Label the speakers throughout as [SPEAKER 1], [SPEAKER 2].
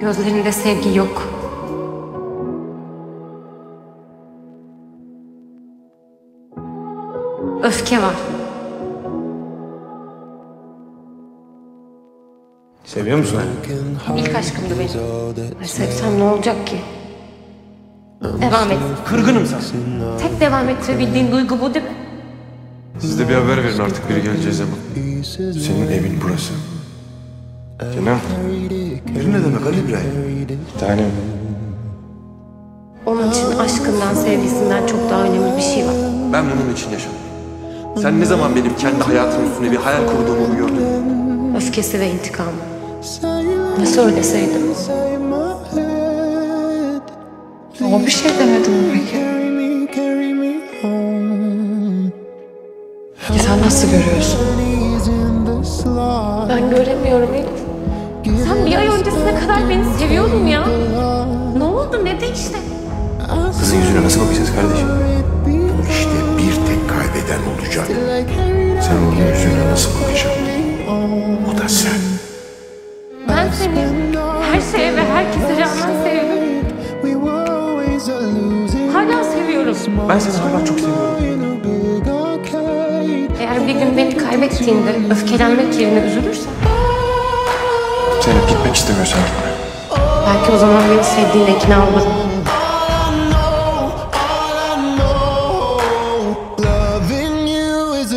[SPEAKER 1] Gözlerinde sevgi yok. Öfke var.
[SPEAKER 2] Seviyor musun anne?
[SPEAKER 1] İlk aşkımdı benim. Ay, Sevsem ne olacak ki? Devam et.
[SPEAKER 2] Kırgınım sana.
[SPEAKER 1] Tek devam ettirebildiğin duygu bu değil mi?
[SPEAKER 3] Siz de bir haber verin artık biri geleceği zaman. Senin evin burası. Kenan.
[SPEAKER 4] Bir ne demek Ali İbrahim?
[SPEAKER 3] Bir tanem.
[SPEAKER 1] Onun için aşkından, sevgisinden çok daha önemli bir şey var.
[SPEAKER 3] Ben bunun için yaşadım. Sen ne zaman benim kendi hayatımın üstüne bir hayal kurduğumu gördün?
[SPEAKER 1] Öfkesi ve intikamı. Ne söyleseydim?
[SPEAKER 5] O bir şey demedi mi peki? Ya sen nasıl görüyorsun?
[SPEAKER 1] Ben göremiyorum Elif. Sen bir ay öncesine kadar beni seviyordun ya. Ne oldu? Ne değişti?
[SPEAKER 4] Kızın yüzüne nasıl bakacağız kardeşim? Bu işte bir tek kaybeden olacak. Sen onun yüzüne nasıl bakacaksın? O da sen.
[SPEAKER 1] Ben seni her şeye ve herkese rağmen sevdim. Hala seviyorum.
[SPEAKER 3] Ben seni hala çok seviyorum.
[SPEAKER 1] Eğer bir gün beni kaybettiğinde öfkelenmek yerine üzülürsen
[SPEAKER 3] gitmek istemiyorsan gitme.
[SPEAKER 1] belki o zaman beni sevdiğine ikna olurum.
[SPEAKER 6] Loving you is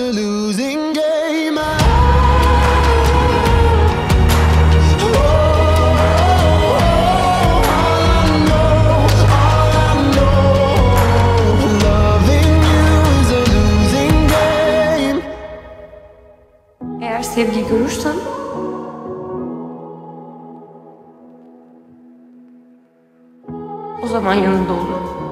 [SPEAKER 1] o zaman yanında olurum.